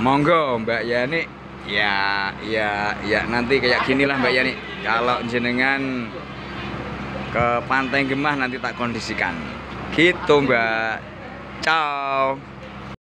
monggo Mbak Yani. Ya ya ya nanti kayak ginilah Mbak Yani. Kalau jenengan ke Pantai Gemah nanti tak kondisikan. Gitu Mbak. Ciao.